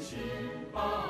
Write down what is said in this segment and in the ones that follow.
请把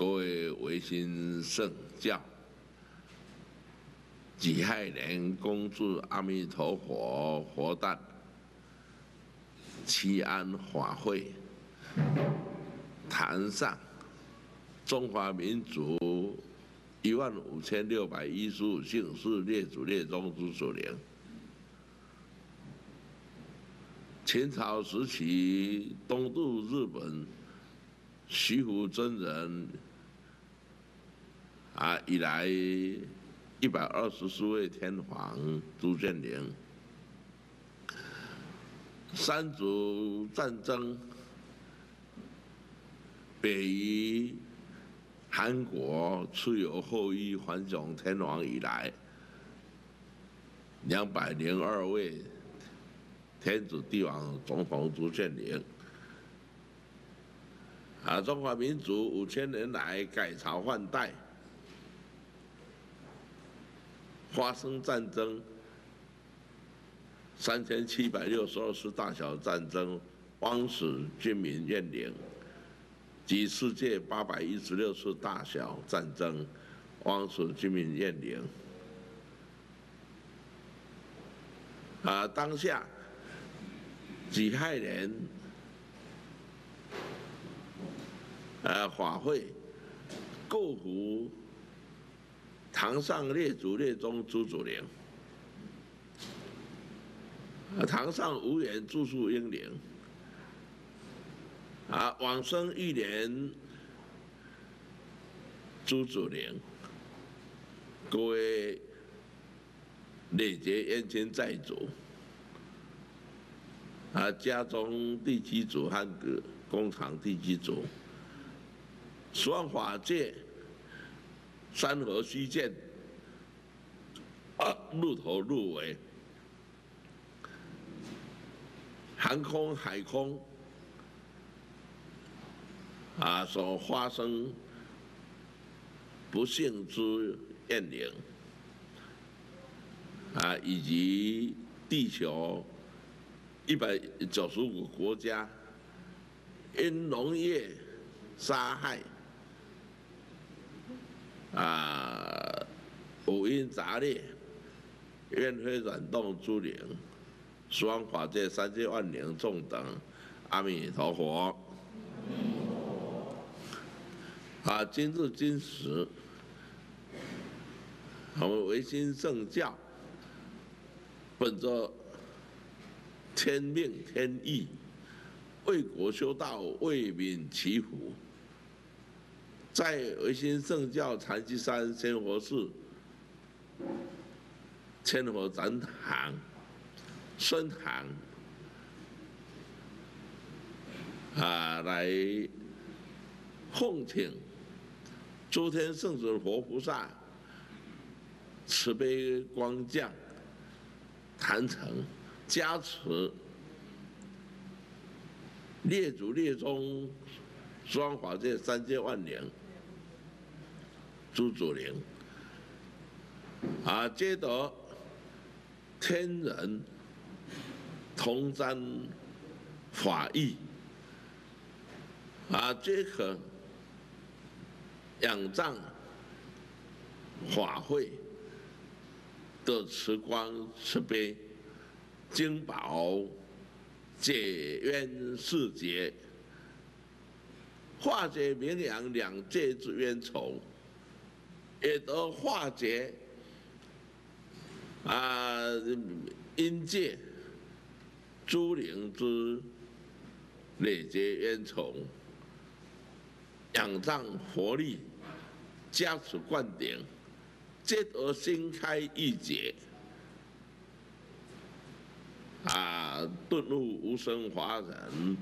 各位维新圣教，己亥年恭祝阿弥陀佛佛诞，祈安法会，坛上中华民族一万五千六百一十五姓氏列祖列宗之祖灵。秦朝时期东渡日本，徐福真人。啊，以来一百二十四位天皇朱建宁，三族战争，北于韩国出游后裔桓雄天皇以来，两百零二位天子帝王总统朱建宁，啊，中华民族五千年来改朝换代。发生战争，三千七百六十二次大小战争，枉死军民怨灵；及世界八百一十六次大小战争，枉死军民怨灵。啊，当下己亥年，啊，法会构图。堂上列祖列宗朱祖陵，堂上无缘住宿英灵，啊，往生一年朱祖陵，各位列杰冤亲债主，啊，家中地基主和个工厂地基主，双法界。山河虚建，啊，路头路尾，航空海空，啊，所发生不幸之怨灵，啊，以及地球一百九十五个国家因农业杀害。啊，五阴杂裂，冤灰软动诸灵，双法界三界万灵众等，阿弥陀佛。啊，今日今时，我们唯心圣教，本着天命天意，为国修道，为民祈福。在维新圣教禅机山千佛寺千佛展堂深堂啊，来奉请诸天圣子佛菩萨慈悲光降，坛城加持列祖列宗双法界三界万年。朱祖陵，啊，接得天人同瞻法义，啊，皆可仰仗法会的慈光慈悲，金宝解冤释结，化解名扬两界之冤仇。也得化解啊阴界诸灵之累劫冤仇，仰仗佛力，加持灌顶，皆得心开意解。啊，顿入无生法忍，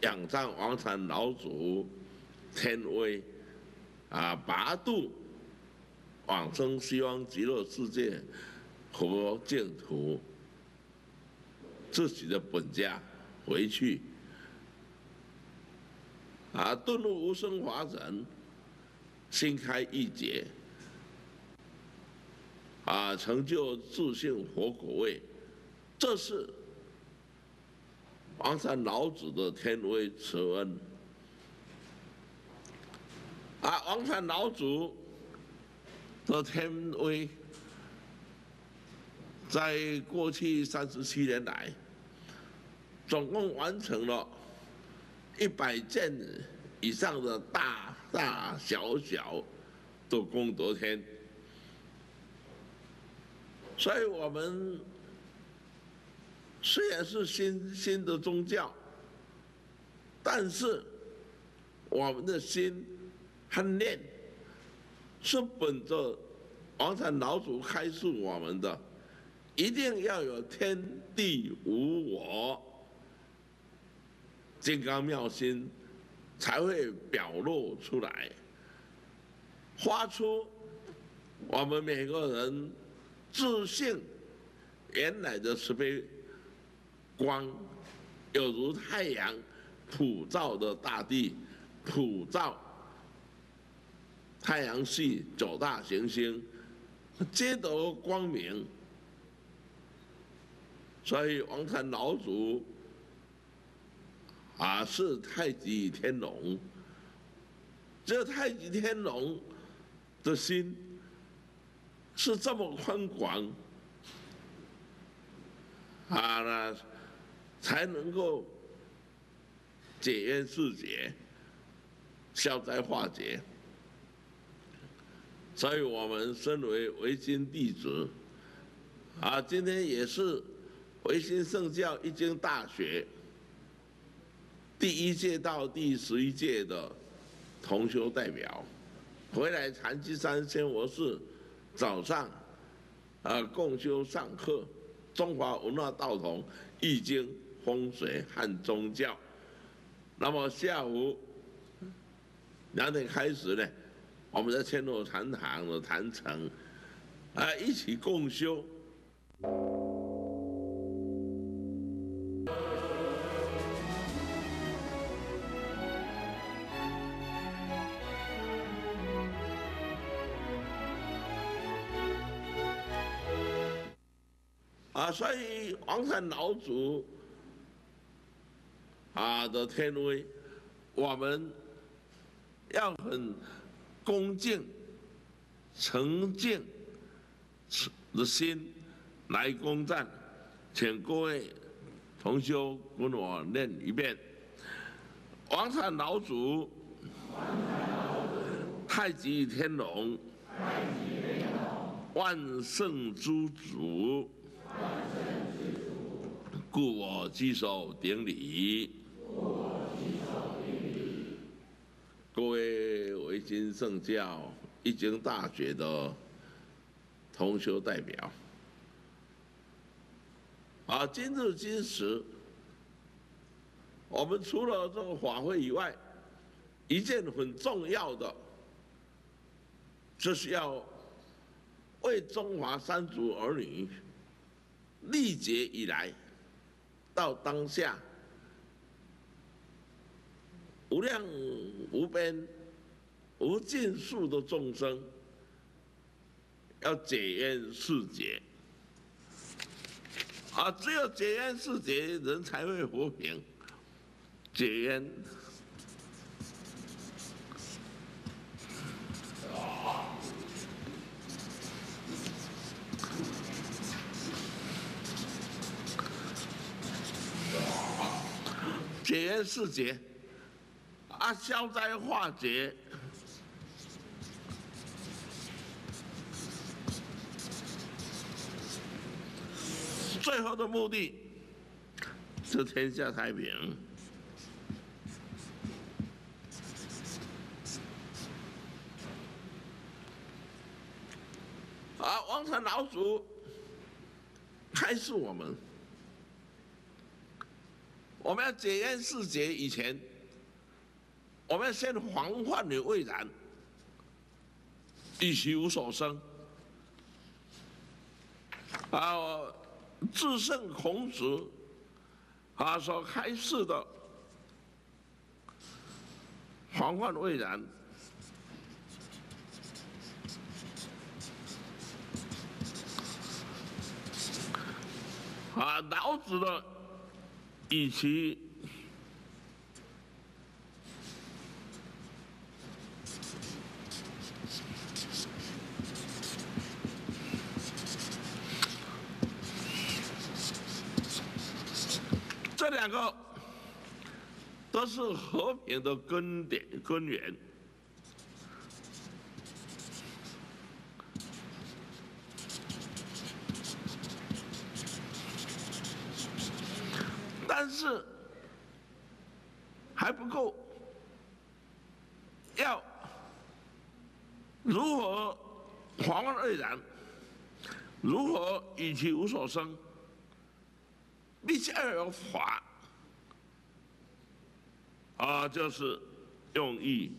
仰仗王禅老祖天威，啊，拔度往生西方极乐世界和净土，自己的本家回去，啊，顿入无生法忍，心开意解。啊，成就自性佛果位，这是王禅老子的天威慈恩。啊，王禅老祖的天威，在过去三十七年来，总共完成了一百件以上的大大小小的功德天。所以我们虽然是新新的宗教，但是我们的心和念是本着王禅老祖开示我们的，一定要有天地无我，金刚妙心才会表露出来，发出我们每个人。自信原来的慈悲光，有如太阳普照的大地，普照太阳系九大行星，皆得光明。所以王禅老祖啊是太极天龙，这太极天龙的心。是这么宽广啊，那才能够解冤释结、消灾化解。所以我们身为维新弟子，啊，今天也是维新圣教一经大学第一届到第十一届的同修代表，回来禅机山仙佛寺。早上，啊，共修上课，中华文化道统、易经、风水和宗教。那么下午两点开始呢，我们在千罗禅堂的坛城，啊，一起共修。啊，所以黄山老祖啊的天威，我们要很恭敬、诚敬的心来攻占，请各位同修跟我念一遍：王禅老祖，太极天龙，万圣之祖。故我稽首顶礼。各位维新圣教一经大学的同修代表，啊，今日今时，我们除了这个法会以外，一件很重要的，就是要为中华三族儿女。历劫以来，到当下，无量无边、无尽数的众生，要解冤释结，啊，只有解冤释结，人才会和平。解冤。解冤释结，啊，消灾化解，的目的是天下太平。啊，王朝老祖开示我们，我们要检验世节以前，我们要先防范于未然，以其无所生。啊，至圣孔子啊所开示的防患未然。啊，老子的以其这两个都是和平的根点根源。但是还不够，要如何防患未然？如何以其无所生？必须要有法啊，就是用意。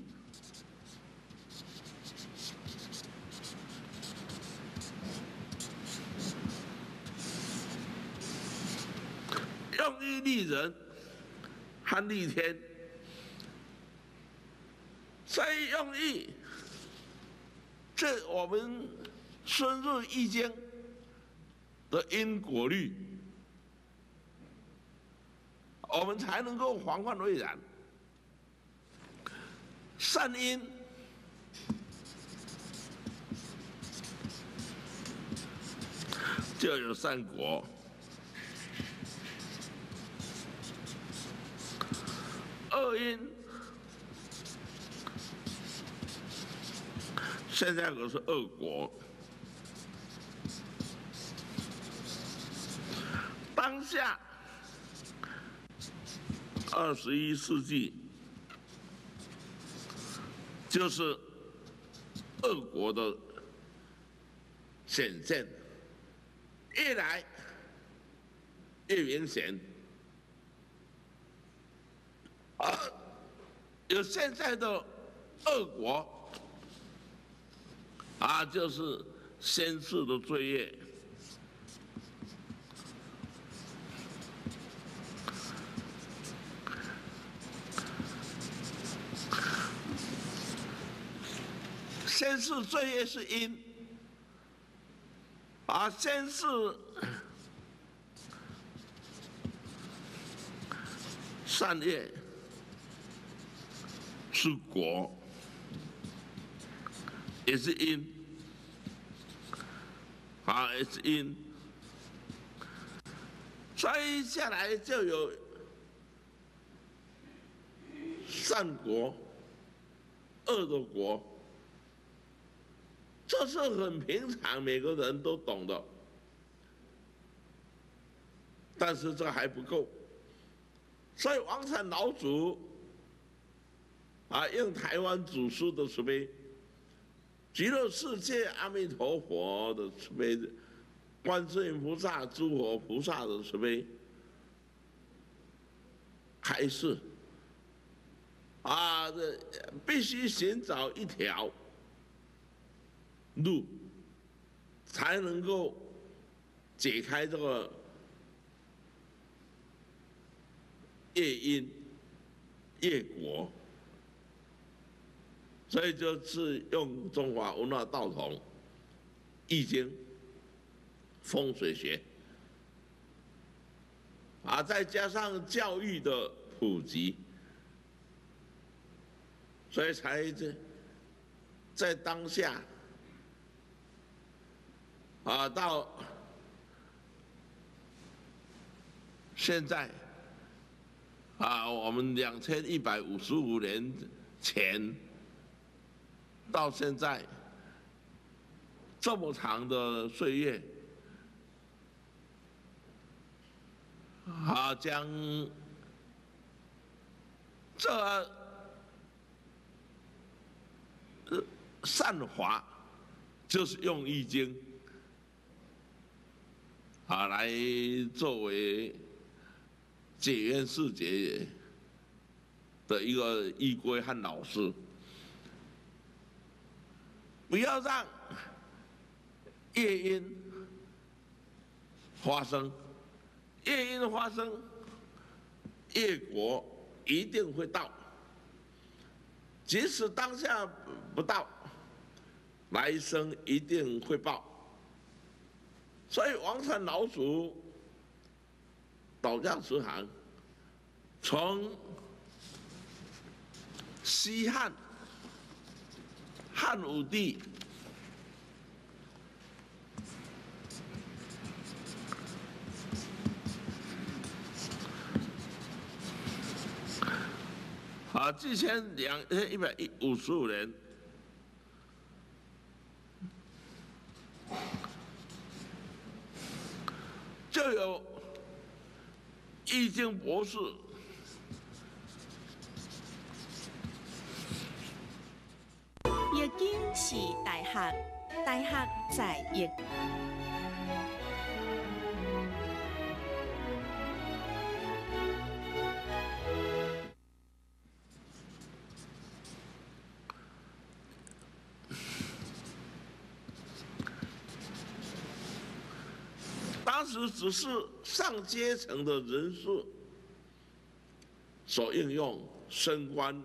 用意利人和利天，所以用意，这我们深入易经的因果律，我们才能够防患未然。善因就有善果。恶因，现在可是恶果。当下，二十一世纪，就是恶果的显现，越来越明显。而，有现在的恶果，啊，就是先世的罪业，是罪业是因，啊，先世善业。是果，也是因，啊，也是因，摘下来就有善果、恶的果，这是很平常，每个人都懂的。但是这还不够，所以王禅老祖。啊，用台湾祖师的慈悲，极乐世界阿弥陀佛的慈悲，观世音菩萨、诸佛菩萨的慈悲，还是，啊，这必须寻找一条路，才能够解开这个业因、业果。所以就是用中华文化道统、易经、风水学，啊，再加上教育的普及，所以才在在当下，啊，到现在，啊，我们两千一百五十五年前。到现在这么长的岁月，啊，将这善华，就是用易经啊来作为解怨释结的一个依规和老师，不要让夜因发生。夜因发生，夜果一定会到。即使当下不到，来生一定会报。所以王禅老祖导教慈航，从西汉汉武帝。啊，之前两千一百一五十五年，就有易经博士，易经是大学，大学在易。只是上阶层的人士所应用，升官、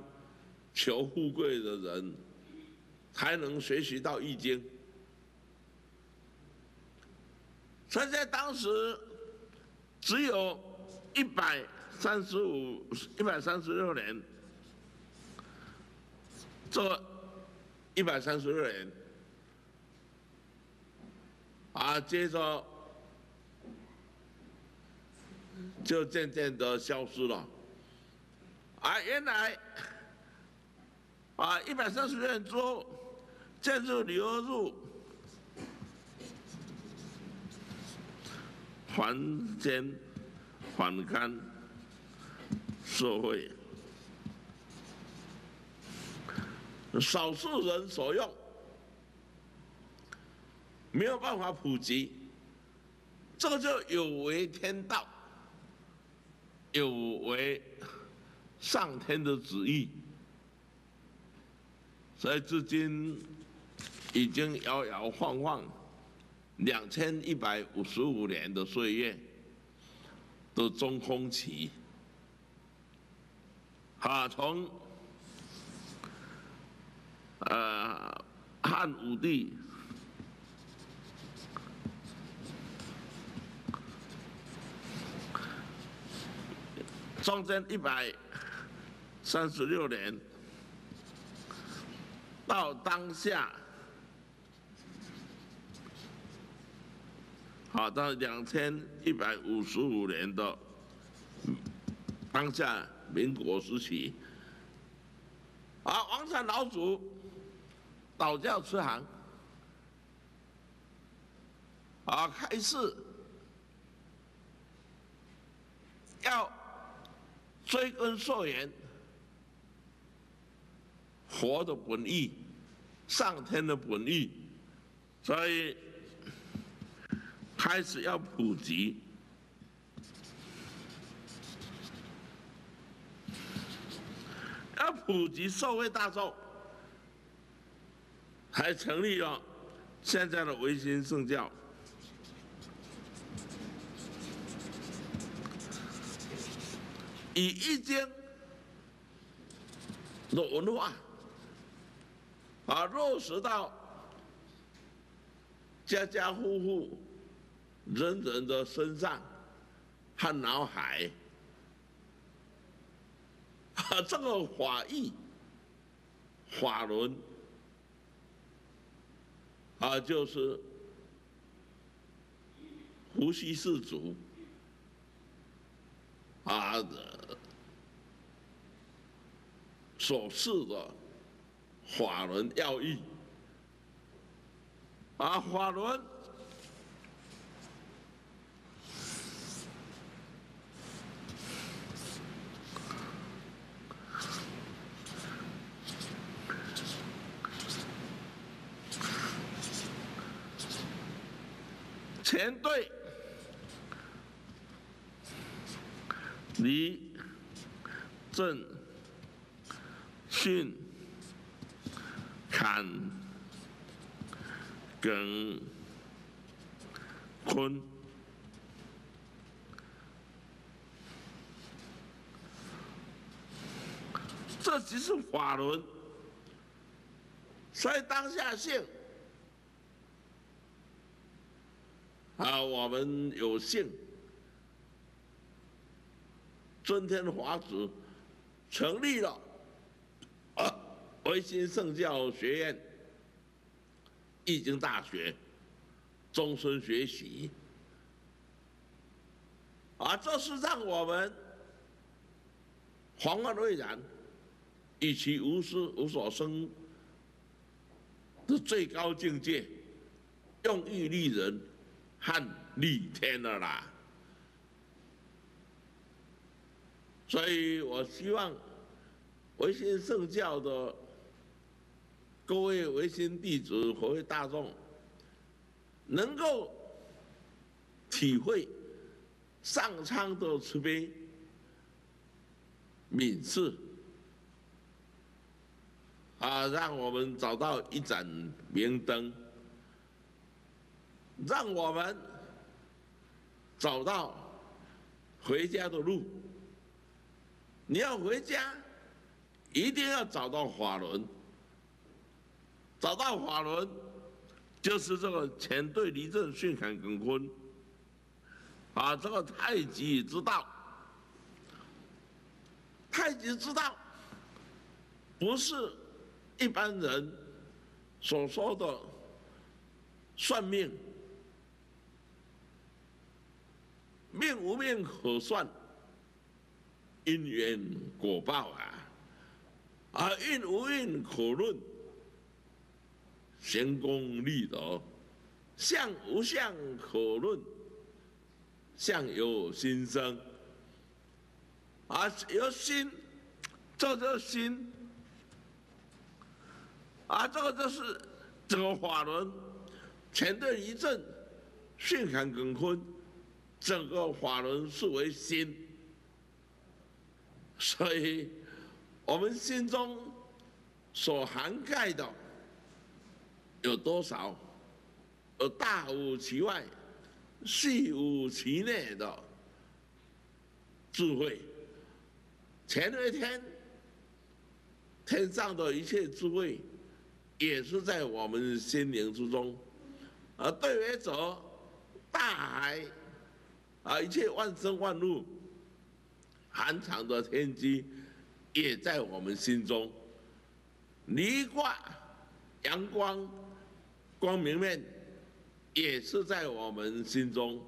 求富贵的人才能学习到易经。所以在当时，只有一百三十五、一百三十六年，这一百三十六年啊，接着。就渐渐的消失了，啊，原来啊，一百三十年之后，进入流入凡间反干社会，少数人所用，没有办法普及，这个就有违天道。有违上天的旨意，所以至今已经摇摇晃晃两千一百五十五年的岁月的中空期，啊，从呃汉武帝。中间一百三十六年，到当下，好到两千一百五十五年的当下民国时期，啊，王禅老祖道教慈航，啊，开始要。追根溯源，佛的本意，上天的本意，所以开始要普及，要普及社会大众，还成立了现在的维新圣教。以易经的文化啊落实到家家户户、人人的身上和脑海，啊，这个法义、法轮啊，就是呼吸四足。啊所示的法轮要义。啊法轮前队离正信、看耿坤。这只是法轮，所以当下性啊，我们有幸尊天法子成立了，维新圣教学院、易经大学，终身学习啊，这是让我们黄万未然。以其无私无所生的最高境界，用欲利人和利天的啦。所以我希望维新圣教的各位维新弟子和为大众，能够体会上苍的慈悲、悯赐。啊，让我们找到一盏明灯，让我们找到回家的路。你要回家，一定要找到法轮，找到法轮，就是这个前队离正训坎耿坤，啊，这个太极之道，太极之道，不是。一般人所说的算命，命无命可算，因缘果报啊，而运无运可论，行功立德，相无相可论，相由心生，而由心，这个心。啊，这个就是整个法轮，前队一阵，训坎耿坤，整个法轮是为心，所以我们心中所涵盖的有多少？有大无其外，细无其内的智慧。前一天，天上的一切智慧。也是在我们心灵之中，而对于者，大海，啊，一切万生万物，含藏的天机，也在我们心中。离卦，阳光，光明面，也是在我们心中。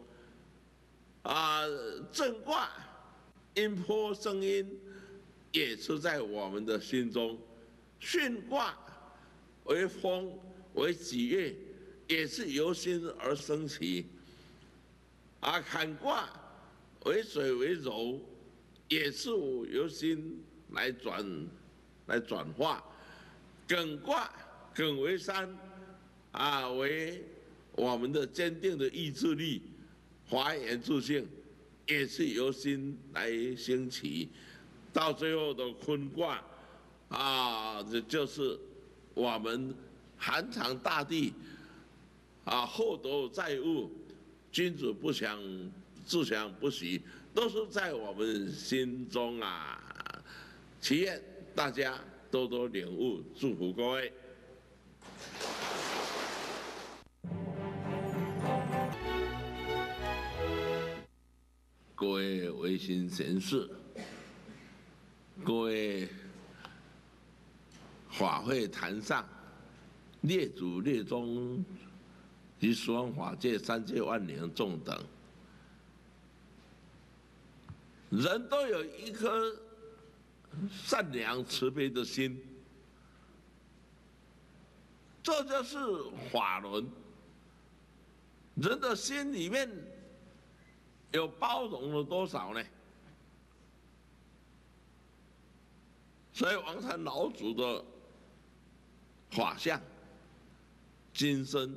啊，正卦，音波声音，也是在我们的心中。巽卦。为风为喜悦，也是由心而生起；而坎卦为水为柔，也是由心来转来转化；艮卦艮为山，啊，为我们的坚定的意志力、华严自信，也是由心来兴起；到最后的坤卦，啊，这就是。我们寒藏大地，啊，厚德载物，君子不祥，自强不息，都是在我们心中啊。祈愿大家多多领悟，祝福各位。各位维新贤士，各位。法会坛上，列祖列宗及十方法界三界万灵众等，人都有一颗善良慈悲的心，这就是法轮。人的心里面有包容了多少呢？所以王禅老祖的。法相，今生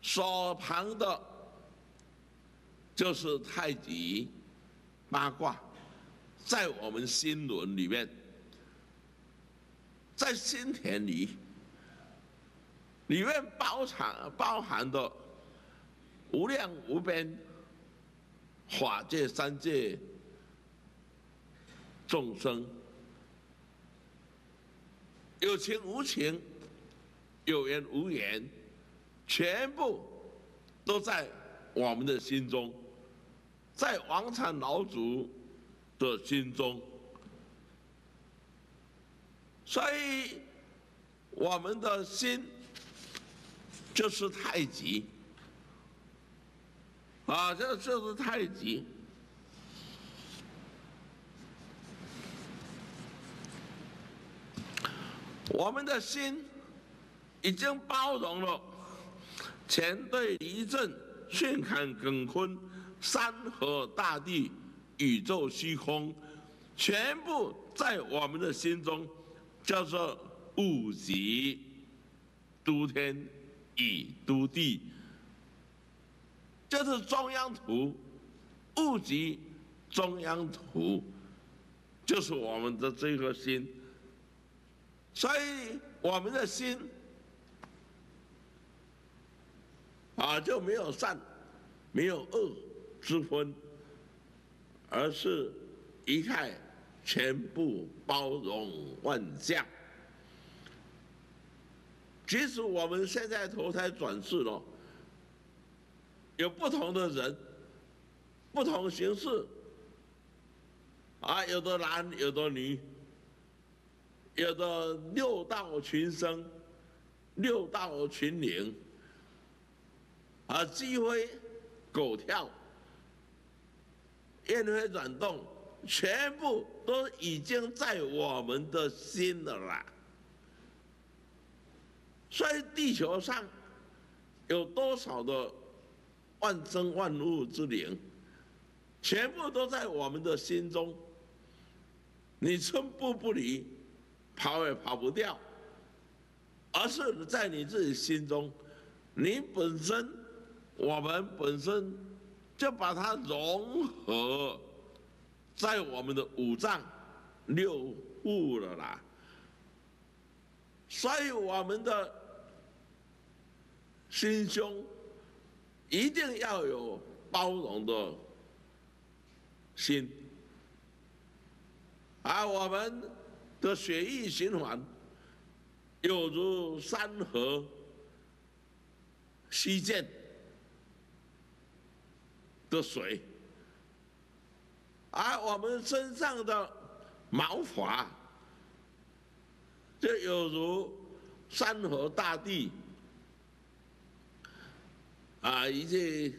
所旁的就是太极八卦，在我们心轮里面，在心田里，里面包含包含的无量无边法界三界众生，有情无情，有缘无缘，全部都在我们的心中。在王禅老祖的心中，所以我们的心就是太极啊，这就是太极。我们的心已经包容了前对离震、巽坎艮坤。山河大地、宇宙虚空，全部在我们的心中，叫做物极都天，以都地，这是中央图，物极中央图，就是我们的这颗心，所以我们的心啊就没有善，没有恶。之分，而是一概全部包容万象。即使我们现在投胎转世了，有不同的人，不同形式，啊，有的男，有的女，有的六道群生，六道群灵，啊，鸡飞狗跳。烟灰转动，全部都已经在我们的心了啦。所以地球上有多少的万生万物之灵，全部都在我们的心中。你寸步不离，跑也跑不掉，而是在你自己心中，你本身，我们本身。就把它融合在我们的五脏六腑了啦，所以我们的心胸一定要有包容的心，而我们的血液循环有如山河溪涧。的水，而我们身上的毛发，就有如山河大地，啊，一些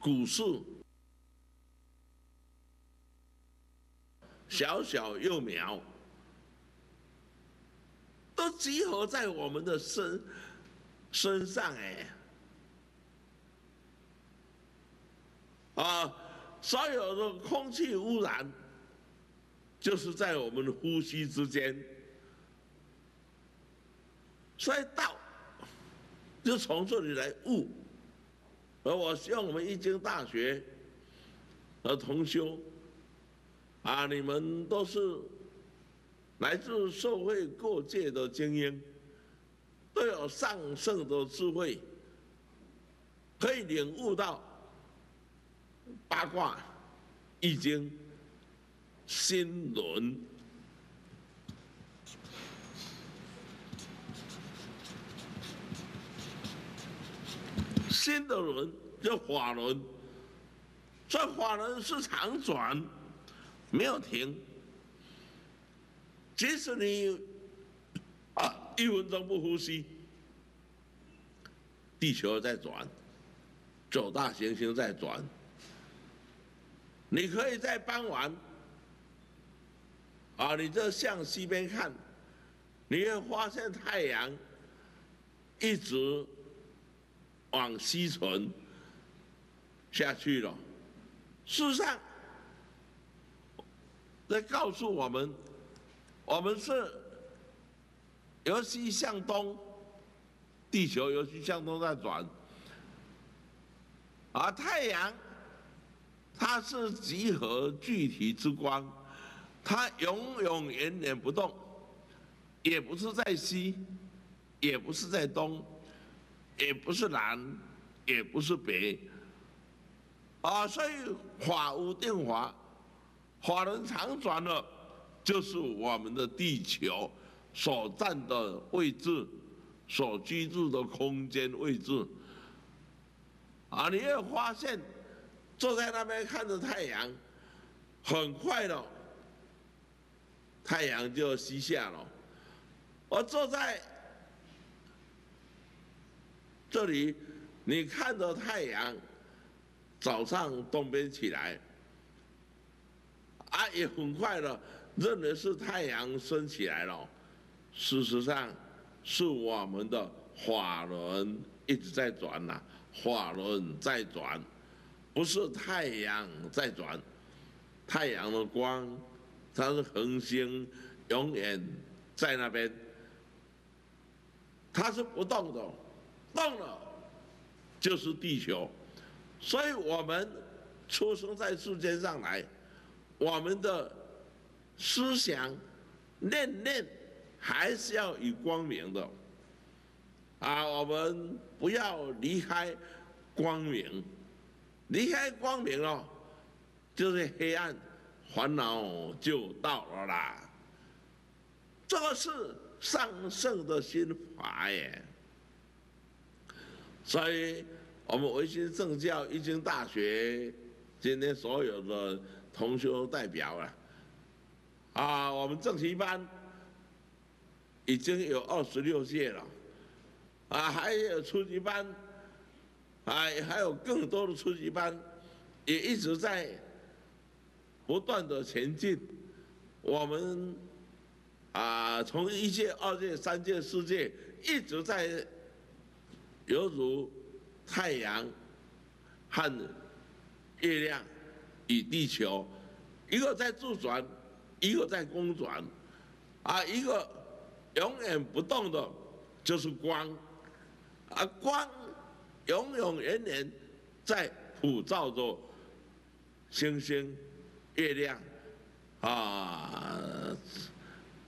古树，小小幼苗，都集合在我们的身身上哎。啊，所有的空气污染，就是在我们的呼吸之间，所以道就从这里来悟。而我希望我们易经大学和同修，啊，你们都是来自社会各界的精英，都有上圣的智慧，可以领悟到。八卦、易经、心轮，新的轮叫法轮，这法轮是常转，没有停。即使你啊一分钟不呼吸，地球在转，九大行星在转。你可以在傍晚，啊，你这向西边看，你会发现太阳一直往西沉下去了。事实上，在告诉我们，我们是由西向东，地球由西向东在转，而太阳。它是集合具体之光，它永永远远不动，也不是在西，也不是在东，也不是南，也不是北，啊，所以法无定法，法轮常转了，就是我们的地球所占的位置，所居住的空间位置，啊，你会发现。坐在那边看着太阳，很快了，太阳就西下了。我坐在这里，你看着太阳早上东边起来，啊，也很快了，认为是太阳升起来了。事实上，是我们的法轮一直在转呐，法轮在转。不是太阳在转，太阳的光，它是恒星，永远在那边，它是不动的，动了就是地球，所以我们出生在世界上来，我们的思想念念还是要以光明的，啊，我们不要离开光明。离开光明了，就是黑暗，烦恼就到了啦。这个是上圣的心法耶。所以，我们维新政教一经大学今天所有的同学代表啊，啊，我们正习班已经有二十六届了，啊，还有初级班。还还有更多的初级班，也一直在不断的前进。我们啊，从一届、二届、三届、四届，一直在犹如太阳和月亮与地球，一个在自转，一个在公转，啊，一个永远不动的，就是光，啊，光。永永远远在普照着星星、月亮。啊，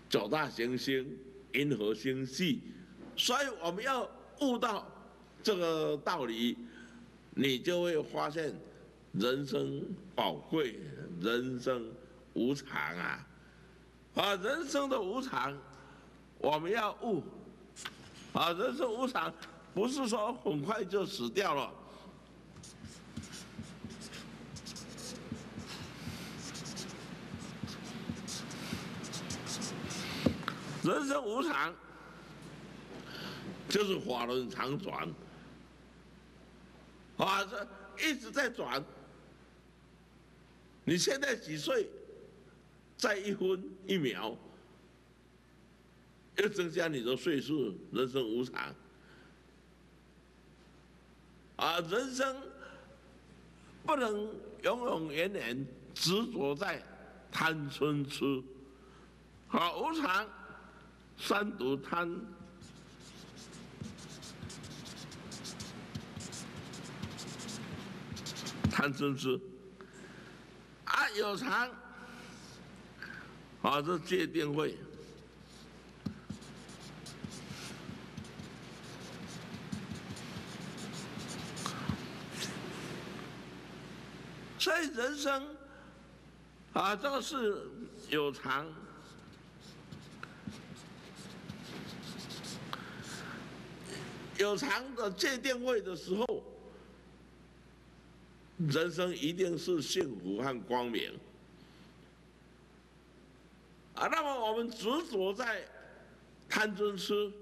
九大行星、银河星系，所以我们要悟到这个道理，你就会发现人生宝贵，人生无常啊！啊，人生的无常，我们要悟啊，人生无常。不是说很快就死掉了，人生无常，就是法轮常转，啊，这一直在转。你现在几岁？再一分一秒，又增加你的岁数，人生无常。啊，人生不能永永远远执着在贪嗔痴，啊，无常，三毒贪，贪嗔痴，啊，有常，啊，这界定会。所以人生啊，这个是有常，有常的界定位的时候，人生一定是幸福和光明啊。那么我们执着在贪嗔痴，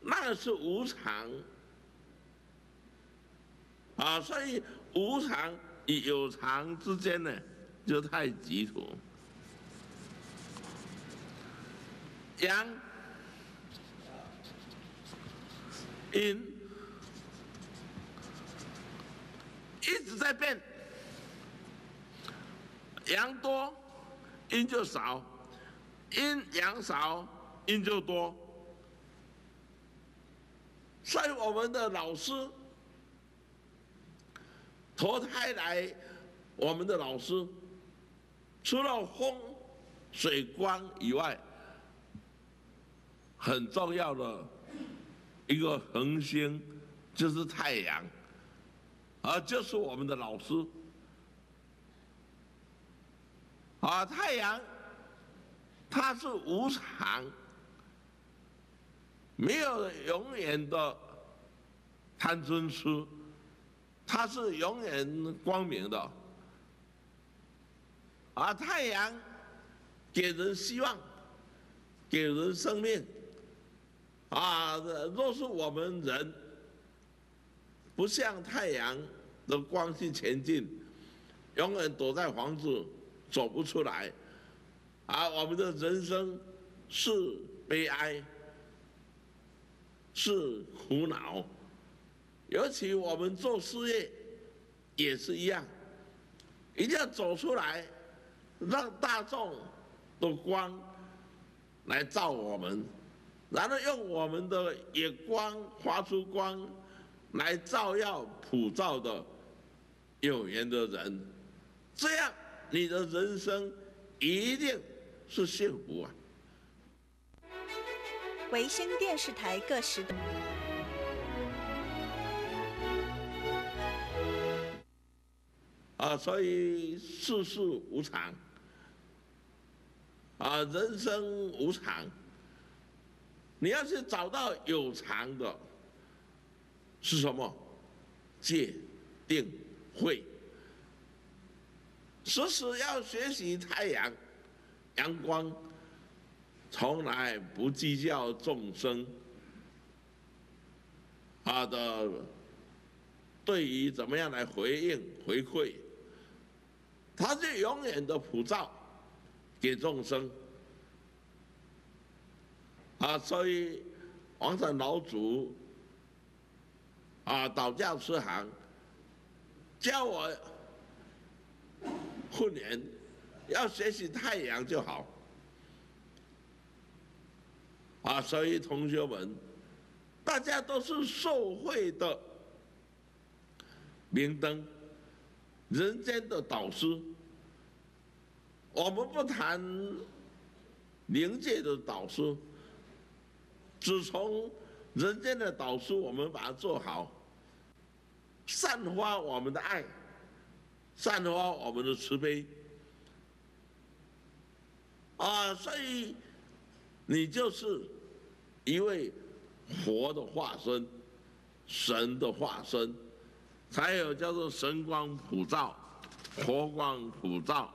那是无常啊。所以无常。与有常之间呢，就太急促。阳阴一直在变，阳多阴就少，阴阳少阴就多。所以我们的老师。投胎来我们的老师，除了风、水、光以外，很重要的一个恒星就是太阳，啊，就是我们的老师。啊，太阳它是无常，没有永远的贪嗔痴，它是永远光明的。而太阳给人希望，给人生命。啊，若是我们人不向太阳的光去前进，永远躲在房子走不出来，啊，我们的人生是悲哀，是苦恼。尤其我们做事业也是一样，一定要走出来，让大众的光来照我们。然后用我们的眼光发出光，来照耀普照的有缘的人，这样你的人生一定是幸福啊！维新电视台各时段。啊，所以世事无常，啊，人生无常。你要是找到有常的，是什么？戒、定、慧。时时要学习太阳、阳光，从来不计较众生他的对于怎么样来回应回馈，他就永远的普照给众生。啊，所以王禅老祖啊，导教师行教我混年要学习太阳就好。啊，所以同学们，大家都是受惠的明灯，人间的导师。我们不谈灵界的导师。只从人间的导师，我们把它做好，散发我们的爱，散发我们的慈悲，啊，所以你就是一位佛的化身，神的化身，才有叫做神光普照，佛光普照。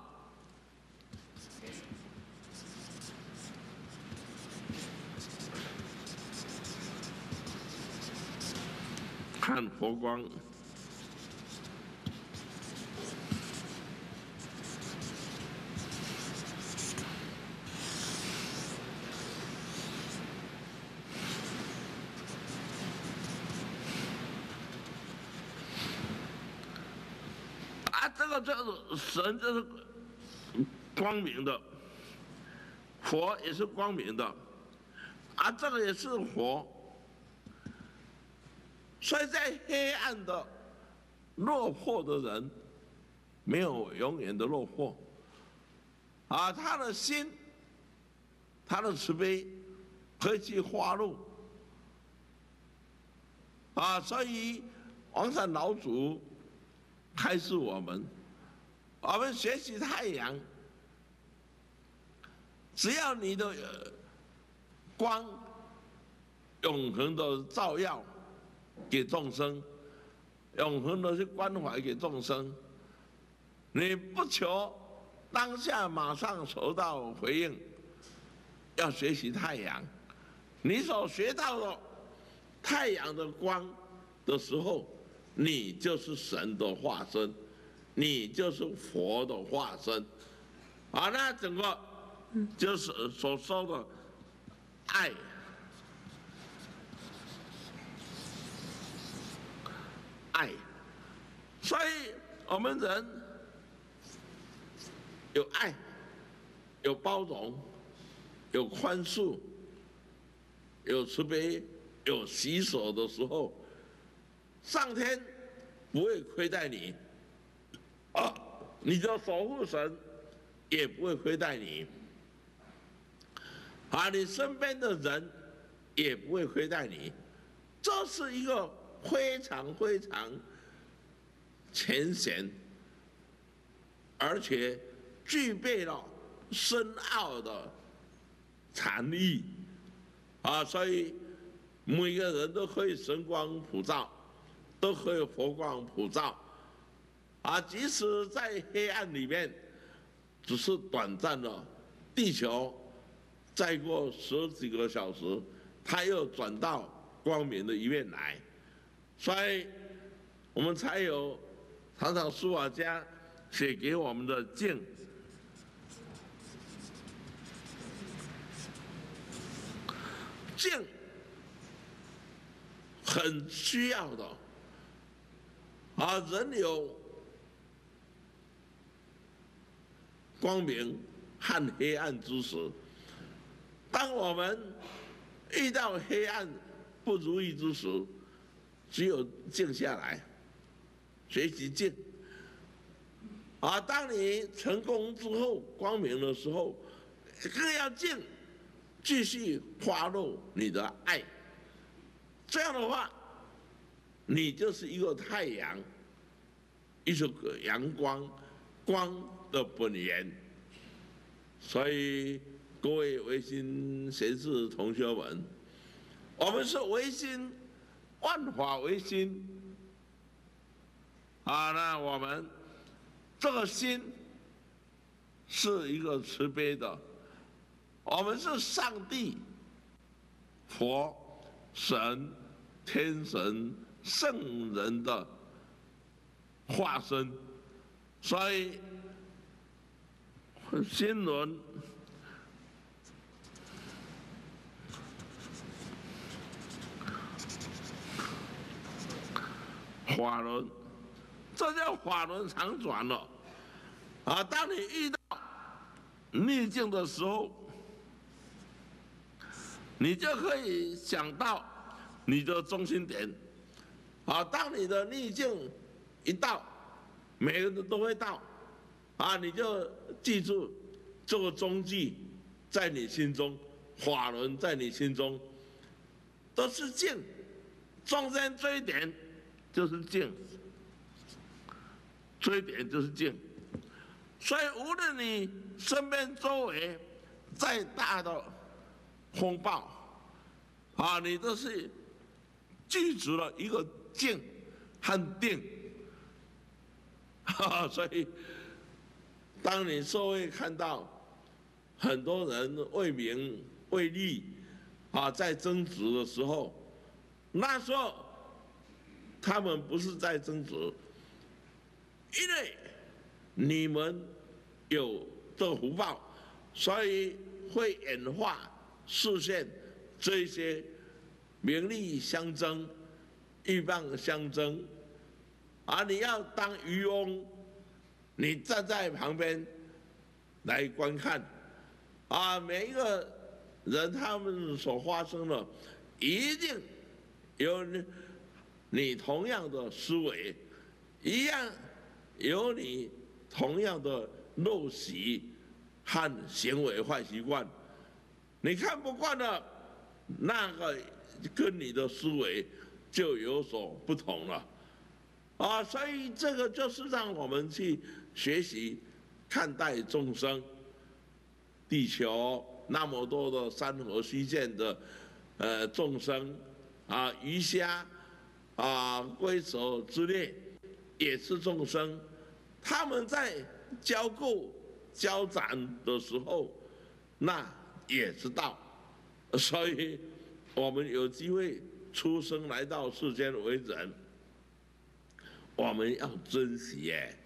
看佛光，啊，这个神这是光明的，佛也是光明的，啊，这个也是佛。所以在黑暗的落魄的人，没有永远的落魄。啊，他的心，他的慈悲，可以去化入。啊，所以王山老祖开示我们，我们学习太阳，只要你的光永恒的照耀。给众生永恒的去关怀给众生，你不求当下马上收到回应，要学习太阳，你所学到的太阳的光的时候，你就是神的化身，你就是佛的化身，啊，那整个就是所说的爱。爱，所以我们人有爱，有包容，有宽恕，有慈悲，有洗手的时候，上天不会亏待你，啊，你的守护神也不会亏待你，啊，你身边的人也不会亏待你，这是一个非常非常浅显，而且具备了深奥的禅意，啊，所以每个人都可以神光普照，都可以佛光普照。啊，即使在黑暗里面，只是短暂的，地球再过十几个小时，它又转到光明的一面来，所以我们才有常常书法家写给我们的静，静很需要的，啊，人有。光明和黑暗之时，当我们遇到黑暗不如意之时，只有静下来，学习静。啊，当你成功之后，光明的时候，更要静，继续发露你的爱。这样的话，你就是一个太阳，一个阳光，光。的本源，所以各位维新学士同学们，我们是维新，万法维新，啊，那我们这个心是一个慈悲的，我们是上帝、佛、神、天神、圣人的化身，所以。新轮，法轮，这叫法轮常转了。啊，当你遇到逆境的时候，你就可以想到你的中心点。啊，当你的逆境一到，每个人都会到。啊，你就记住这个踪迹，在你心中，法轮在你心中，都是静，中间追点就是静，追点就是静，所以无论你身边周围再大的风暴，啊，你都是记住了一个静和定，哈哈，所以。当你社会看到很多人为名为利啊在争执的时候，那时候他们不是在争执，因为你们有这福报，所以会演化视线这些名利相争、欲望相争，而你要当渔翁。你站在旁边来观看，啊，每一个人他们所发生的，一定有你同样的思维，一样有你同样的陋习和行为坏习惯。你看不惯的，那个跟你的思维就有所不同了，啊，所以这个就是让我们去。学习看待众生，地球那么多的山河虚见的呃众生啊，鱼虾啊，龟蛇之类也是众生，他们在交媾交展的时候，那也是道，所以我们有机会出生来到世间为人，我们要珍惜耶。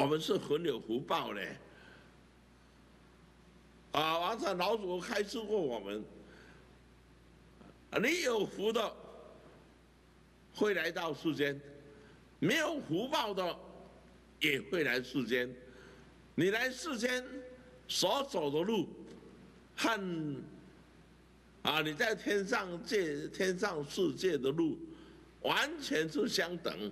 我们是很有福报的，啊！王禅老祖开示过我们，你有福的会来到世间，没有福报的也会来世间。你来世间所走的路，和啊你在天上界、天上世界的路，完全是相等，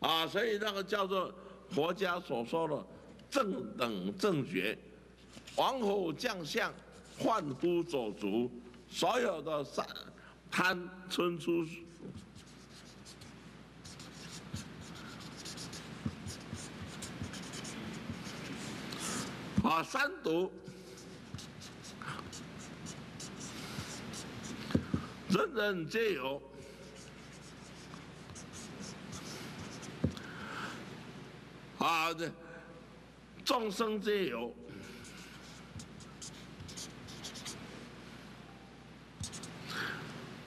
啊！所以那个叫做。佛家所说的正等正觉，王侯将相、贩夫走卒，所有的三贪嗔出。啊，三毒，人人皆有。啊，这众生皆有。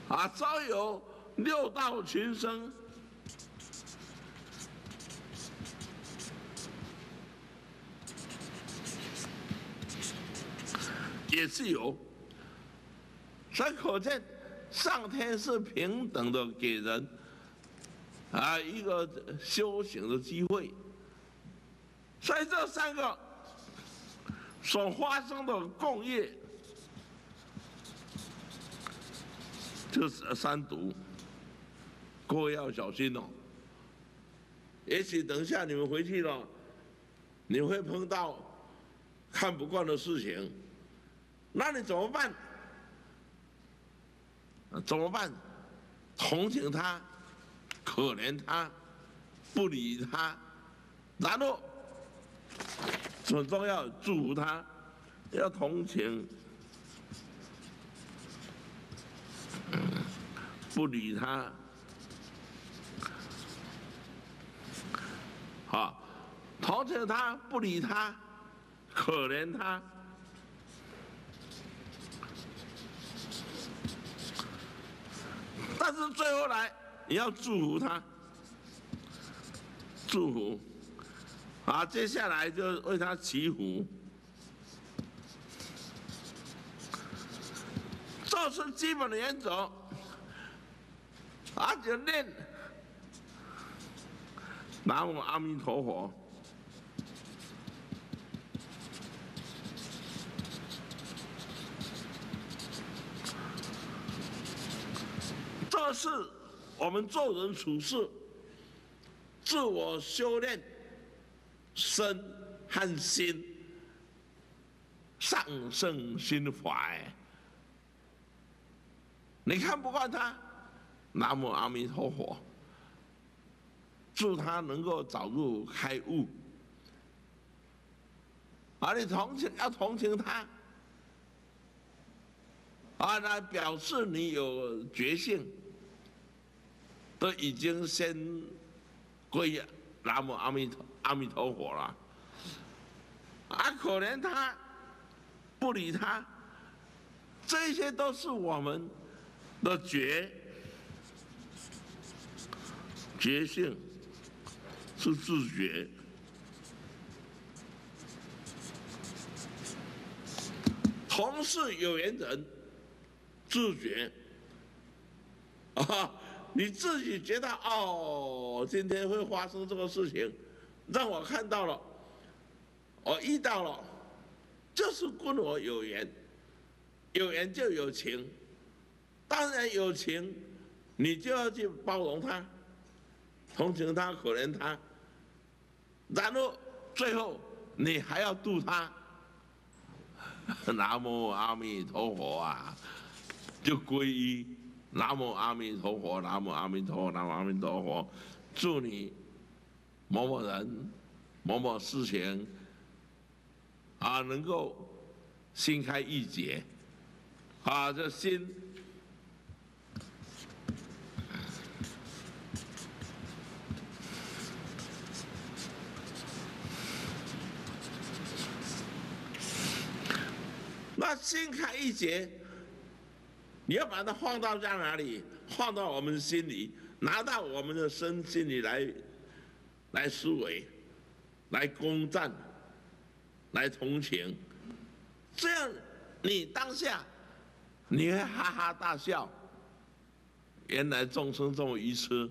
啊，稍有六道群生。也是有，所以可见上天是平等的给人啊一个修行的机会。所以这三个所发生的共业，就是三毒，各位要小心哦。也许等一下你们回去了，你会碰到看不惯的事情。那你怎么办？怎么办？同情他，可怜他，不理他，然后很重要祝福他，要同情，不理他，好，同情他，不理他，可怜他。但是最后来，你要祝福他，祝福，啊，接下来就为他祈福，这是基本的原则，啊，就念南无阿弥陀佛。这是我们做人处事、自我修炼。身和心上圣心怀。你看不惯他，南无阿弥陀佛，祝他能够早日开悟。啊，你同情要同情他，啊，来表示你有决心。都已经先归了南无阿弥陀阿弥陀佛了，啊，可怜他，不理他，这些都是我们的觉觉性，是自觉，同是有缘人，自觉，啊。你自己觉得哦，今天会发生这个事情，让我看到了，我遇到了，就是跟我有缘，有缘就有情，当然有情，你就要去包容他，同情他，可怜他，然后最后你还要度他，南无阿弥陀佛啊，就皈依。南无阿弥陀佛，南无阿弥陀佛，南无阿弥陀佛，祝你某某人、某某事情啊，能够心开意解，啊，这心那心开意解。你要把它放到在哪里？放到我们心里，拿到我们的身心里来，来思维，来攻占，来同情，这样你当下你会哈哈大笑。原来众生这么愚痴，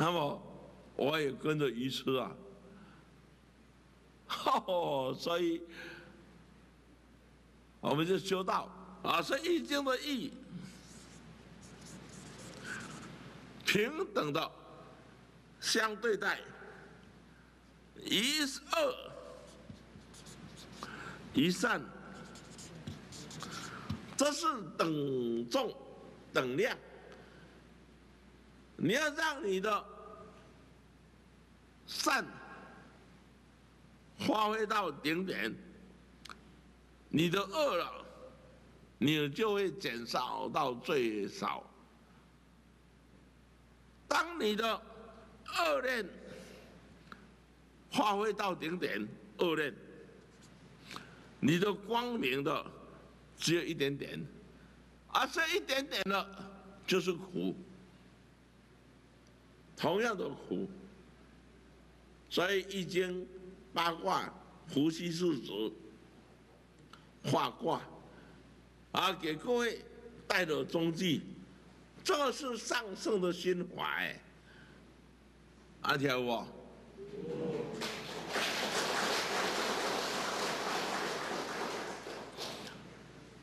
那么我也跟着愚痴啊！哦，所以我们就修道。啊，是易经的易，平等的相对待，一恶一善，这是等重等量。你要让你的善发挥到顶点，你的恶了，你就会减少到最少。当你的恶念发挥到顶点，恶念，你的光明的只有一点点，而这一点点的，就是苦。同样的苦，所以易经八卦、伏羲氏子、画卦，啊，给各位带了踪迹，这是上圣的心怀，阿条我。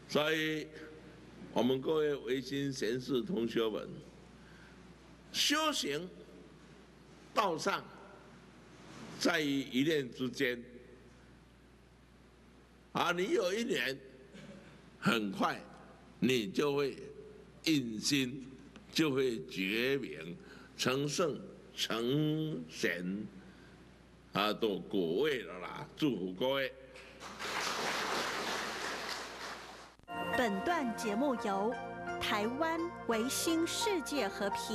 所以，我们各位维新贤士同学们，修行。道上在于一念之间，啊，你有一年，很快你就会印心，就会觉明成圣成神，啊，都果位了啦！祝福各位。本段节目由台湾维新世界和平。